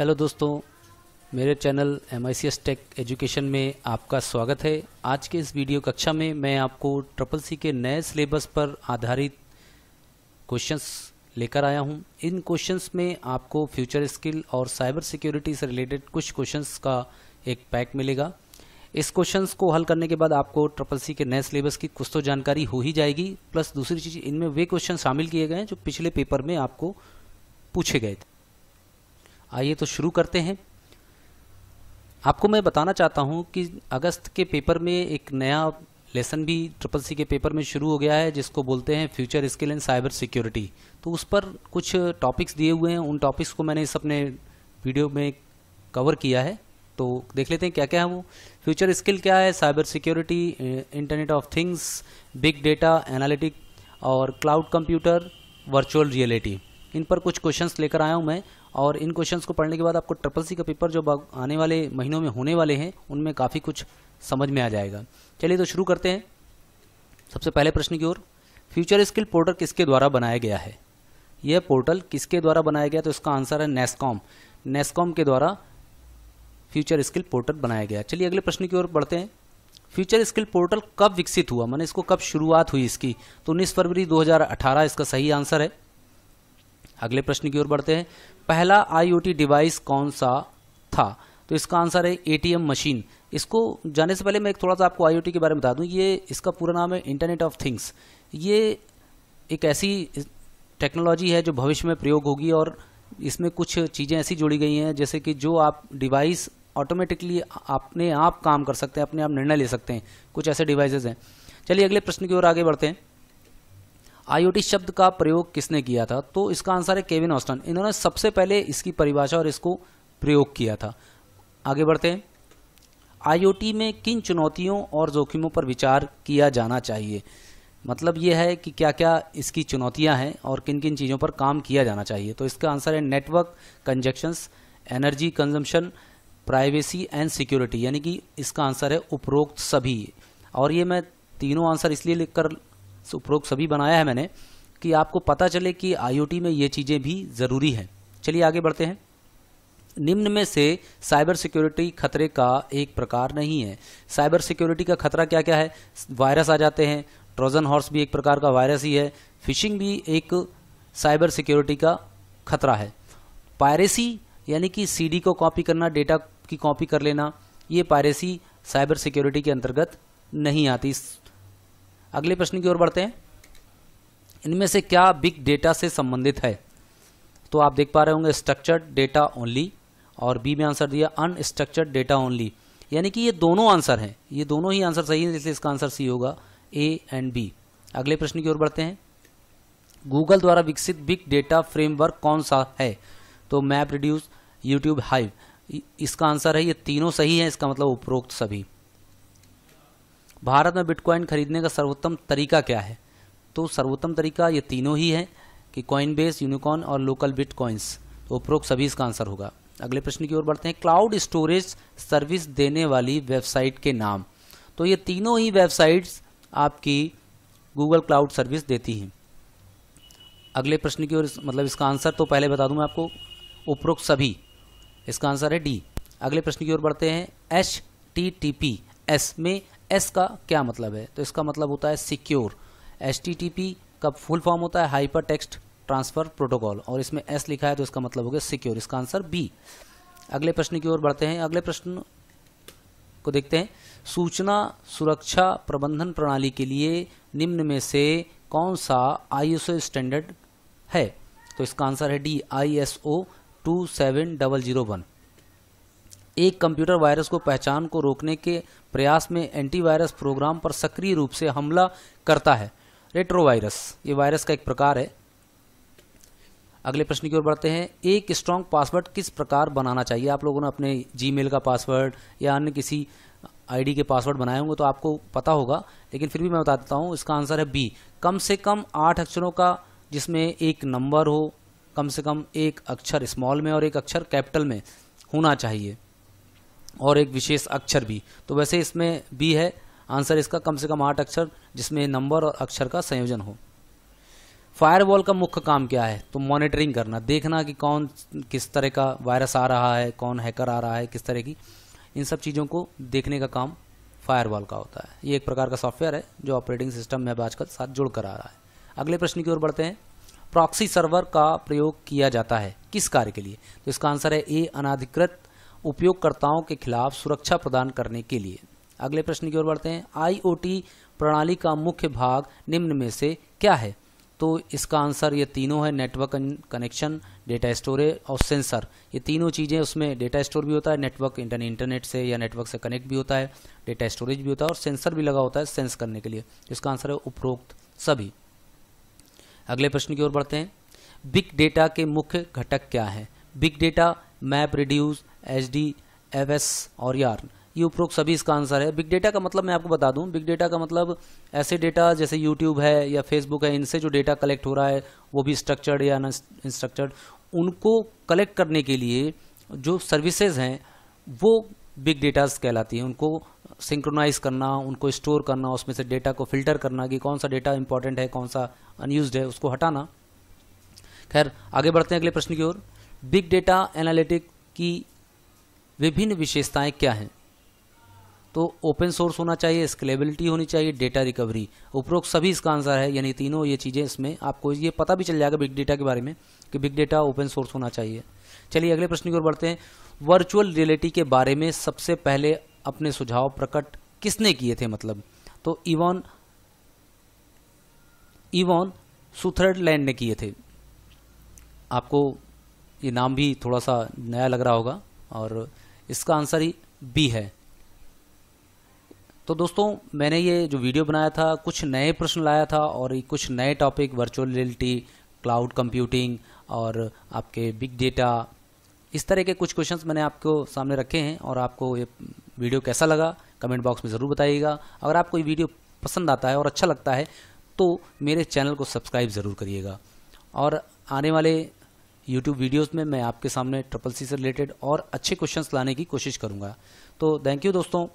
Hello दोस्तों, मेरे channel M I tech education में आपका स्वागत है। आज के इस वीडियो कक्षा में मैं आपको ट्रिपल सी के नए सिलेबस पर आधारित क्वेश्चंस लेकर आया हूँ। इन क्वेश्चंस में आपको फ्यूचर स्किल और साइबर सिक्योरिटी से रिलेटेड कुछ क्वेश्चंस का एक पैक मिलेगा। इस क्वेश्चंस को हल करने के बाद आपको ट्रिपल सी के नए सिलेबस की कुछ तो जानकारी हो ही जाएगी प्लस दूसरी चीज़, इनमें वे क्वेश्चन शामिल किए गए हैं जो पिछले पेपर में आपको पूछे गए थे। आइए तो शुरू करते हैं। आपको मैं बताना चाहता हूँ कि अगस्त के पेपर में एक नया लेसन भी ट्रिपल सी के पेपर में शुरू हो गया है, जिसको बोलते हैं future skill and cyber security. तो उस पर कुछ टॉपिक्स दिए हुए हैं, उन टॉपिक्स को मैंने इस अपने वीडियो में कवर किया है। तो देख लेते हैं क्या क्या है वो। फ्यूचर स्किल क्या है, cyber security, internet of things, big data, analytic और क्लाउड कंप्यूटर, वर्चुअल रियलिटी। इन पर कुछ क्वेश्चंस लेकर आया हूँ मैं। और इन क्वेश्चंस को पढ़ने के बाद आपको ट्रिपल सी का पेपर जो आने वाले महीनों में होने वाले हैं, उनमें काफ़ी कुछ समझ में आ जाएगा। चलिए तो शुरू करते हैं। सबसे पहले प्रश्न की ओर फ्यूचर स्किल पोर्टल किसके द्वारा बनाया गया है? यह पोर्टल किसके द्वारा बनाया गया? तो इसका आंसर है नेस्कॉम नेस्कॉम के द्वारा फ्यूचर स्किल पोर्टल बनाया गया। चलिए अगले प्रश्न की ओर बढ़ते हैं। फ्यूचर स्किल पोर्टल कब विकसित हुआ? मैंने इसको कब शुरुआत हुई इसकी? तो 19 फरवरी 2018 इसका सही आंसर है। अगले प्रश्न की ओर बढ़ते हैं। पहला आईओटी डिवाइस कौन सा था? तो इसका आंसर है एटीएम मशीन इसको जाने से पहले मैं एक थोड़ा सा आपको आईओटी के बारे में बता दूँ। ये इसका पूरा नाम है इंटरनेट ऑफ़ थिंग्स ये एक ऐसी टेक्नोलॉजी है जो भविष्य में प्रयोग होगी और इसमें कुछ चीज़ें ऐसी जोड़ी गई हैं, जैसे कि जो आप डिवाइस ऑटोमेटिकली अपने आप काम कर सकते हैं, अपने आप निर्णय ले सकते हैं। कुछ ऐसे डिवाइसेज हैं। चलिए अगले प्रश्न की ओर आगे बढ़ते हैं। आईओटी शब्द का प्रयोग किसने किया था? तो इसका आंसर है केविन ऑस्टन। इन्होंने सबसे पहले इसकी परिभाषा और इसको प्रयोग किया था। आगे बढ़ते हैं। आईओटी में किन चुनौतियों और जोखिमों पर विचार किया जाना चाहिए? मतलब यह है कि क्या क्या इसकी चुनौतियाँ हैं और किन किन चीज़ों पर काम किया जाना चाहिए? तो इसका आंसर है network, conjunctions, energy consumption, privacy and security. यानी कि इसका आंसर है उपरोक्त सभी। और ये मैं तीनों आंसर इसलिए लिखकर उपरोक्त सभी बनाया है मैंने, कि आपको पता चले कि आईओटी में ये चीज़ें भी ज़रूरी हैं। चलिए आगे बढ़ते हैं। निम्न में से साइबर सिक्योरिटी खतरे का एक प्रकार नहीं है। साइबर सिक्योरिटी का खतरा क्या क्या है? वायरस आ जाते हैं। ट्रोजन हॉर्स भी एक प्रकार का वायरस ही है। फिशिंग भी एक साइबर सिक्योरिटी का खतरा है। पायरेसी, यानी कि सीडी को कॉपी करना, डेटा की कॉपी कर लेना, ये पायरेसी साइबर सिक्योरिटी के अंतर्गत नहीं आती। अगले प्रश्न की ओर बढ़ते हैं। इनमें से क्या बिग डेटा से संबंधित है? तो आप देख पा रहे होंगे स्ट्रक्चर्ड डेटा ओनली और बी में आंसर दिया अनस्ट्रक्चर्ड डेटा ओनली यानी कि ये दोनों आंसर हैं। ये दोनों ही आंसर सही है, इसलिए इसका आंसर सी होगा ए एंड बी अगले प्रश्न की ओर बढ़ते हैं। गूगल द्वारा विकसित बिग डेटा फ्रेमवर्क कौन सा है? तो मैप रिड्यूस यूट्यूब हाइव इसका आंसर है, ये तीनों सही है, इसका मतलब उपरोक्त सभी। भारत में बिटकॉइन खरीदने का सर्वोत्तम तरीका क्या है? तो सर्वोत्तम तरीका ये तीनों ही है कि कॉइन बेस यूनिकॉन और लोकल बिटकॉइंस तो उपरोक्त सभी इसका आंसर होगा। अगले प्रश्न की ओर बढ़ते हैं। क्लाउड स्टोरेज सर्विस देने वाली वेबसाइट के नाम। तो ये तीनों ही वेबसाइट्स आपकी गूगल क्लाउड सर्विस देती हैं। अगले प्रश्न की ओर मतलब इसका आंसर तो पहले बता दूँ मैं आपको। उपरोक्त सभी। इसका आंसर है डी अगले प्रश्न की ओर बढ़ते हैं। H T T P S में एस का क्या मतलब है? तो इसका मतलब होता है सिक्योर एच का फुल फॉर्म होता है हाइपर टेक्स्ट ट्रांसफ़र प्रोटोकॉल और इसमें एस लिखा है तो इसका मतलब हो गया सिक्योर इसका आंसर बी अगले प्रश्न की ओर बढ़ते हैं। अगले प्रश्न को देखते हैं। सूचना सुरक्षा प्रबंधन प्रणाली के लिए निम्न में से कौन सा आईएसओ स्टैंडर्ड है? तो इसका आंसर है D I S O two seven double zero one एक कंप्यूटर वायरस को पहचान को रोकने के प्रयास में एंटीवायरस प्रोग्राम पर सक्रिय रूप से हमला करता है। रेट्रोवायरस, ये वायरस का एक प्रकार है। अगले प्रश्न की ओर बढ़ते हैं। एक स्ट्रॉन्ग पासवर्ड किस प्रकार बनाना चाहिए? आप लोगों ने अपने जीमेल का पासवर्ड या अन्य किसी आईडी के पासवर्ड बनाए होंगे तो आपको पता होगा, लेकिन फिर भी मैं बता देता हूँ, इसका आंसर है बी कम से कम आठ अक्षरों का, जिसमें एक नंबर हो, कम से कम एक अक्षर स्मॉल में और एक अक्षर कैपिटल में होना चाहिए। और एक विशेष अक्षर भी। तो वैसे इसमें बी है, आंसर इसका कम से कम आठ अक्षर, जिसमें नंबर और अक्षर का संयोजन हो। फायरवॉल का मुख्य काम क्या है? तो मॉनिटरिंग करना, देखना कि कौन किस तरह का वायरस आ रहा है, कौन हैकर आ रहा है, किस तरह की। इन सब चीज़ों को देखने का काम फायरवॉल का होता है। ये एक प्रकार का सॉफ्टवेयर है, जो ऑपरेटिंग सिस्टम में आजकल साथ जुड़ कर आ रहा है। अगले प्रश्न की ओर बढ़ते हैं। प्रॉक्सी सर्वर का प्रयोग किया जाता है किस कार्य के लिए? तो इसका आंसर है ए अनाधिकृत उपयोगकर्ताओं के खिलाफ सुरक्षा प्रदान करने के लिए। अगले प्रश्न की ओर बढ़ते हैं। आईओटी प्रणाली का मुख्य भाग निम्न में से क्या है? तो इसका आंसर ये तीनों है, नेटवर्क कनेक्शन, डेटा स्टोरेज और सेंसर। ये तीनों चीज़ें उसमें डेटा स्टोर भी होता है, नेटवर्क इंटरनेट से या नेटवर्क से कनेक्ट भी होता है, डेटा स्टोरेज भी होता है और सेंसर भी लगा होता है सेंस करने के लिए। इसका आंसर है उपरोक्त सभी। अगले प्रश्न की ओर बढ़ते हैं। बिग डेटा के मुख्य घटक क्या है? Big data, map reduce H D F S और यार्न ये उपरोक्त सभी इसका आंसर है. बिग डेटा का मतलब मैं आपको बता दूँ. बिग डेटा का मतलब ऐसे डेटा जैसे यूट्यूब है या फेसबुक है, इनसे जो डेटा कलेक्ट हो रहा है, वो भी स्ट्रक्चर्ड या अनस्ट्रक्चर्ड उनको कलेक्ट करने के लिए जो सर्विसेज़ हैं, वो बिग डेटाज कहलाती हैं. उनको सिंक्रोनाइज करना, उनको स्टोर करना, उसमें से डेटा को फ़िल्टर करना कि कौन सा डेटा इंपॉर्टेंट है, कौन सा अनयूज है, उसको हटाना. खैर, आगे बढ़ते हैं अगले प्रश्न की ओर. बिग डेटा एनालिटिक की विभिन्न विशेषताएँ क्या हैं? तो ओपन सोर्स होना चाहिए स्केलेबिलिटी होनी चाहिए डेटा रिकवरी उपरोक्त सभी इसका आंसर है, यानी तीनों ये चीज़ें इसमें आपको ये पता भी चल जाएगा बिग डेटा के बारे में कि बिग डेटा ओपन सोर्स होना चाहिए। चलिए अगले प्रश्न की ओर बढ़ते हैं। वर्चुअल रियलिटी के बारे में सबसे पहले अपने सुझाव प्रकट किसने किए थे मतलब? तो इवॉन इवॉन सुथरलैंड ने किए थे। आपको ये नाम भी थोड़ा सा नया लग रहा होगा और इसका आंसर ही बी है। तो दोस्तों, मैंने ये जो वीडियो बनाया था, कुछ नए प्रश्न लाया था और कुछ नए topic virtual reality cloud computing और आपके बिग डेटा इस तरह के कुछ क्वेश्चंस मैंने आपको सामने रखे हैं और आपको ये वीडियो कैसा लगा कमेंट बॉक्स में ज़रूर बताइएगा। अगर आपको ये वीडियो पसंद आता है और अच्छा लगता है तो मेरे चैनल को सब्सक्राइब ज़रूर करिएगा। और आने वाले यूट्यूब वीडियोस में मैं आपके सामने ट्रिपल सी से रिलेटेड और अच्छे क्वेश्चंस लाने की कोशिश करूँगा। तो थैंक यू दोस्तों।